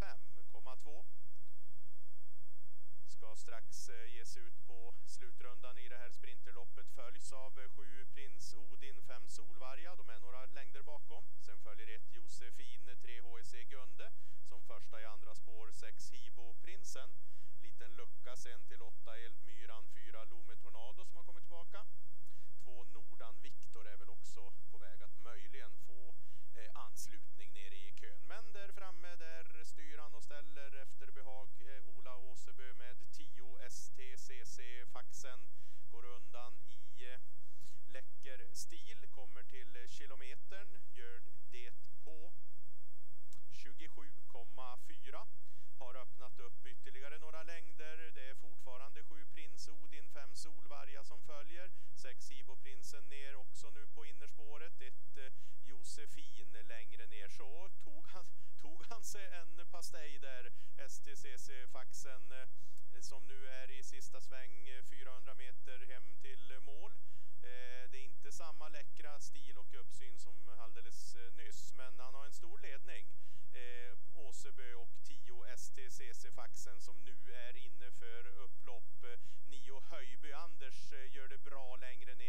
105,2. Ska strax eh, ge sig ut på slutrundan i det här sprinterloppet följs av eh, sju Prins Odin, fem Solvarga, de är några längder bakom. Sen följer ett Josefin, 3 h stil CC-faxen som nu är inne för upplopp. Eh, Nio Höjby Anders eh, gör det bra längre ner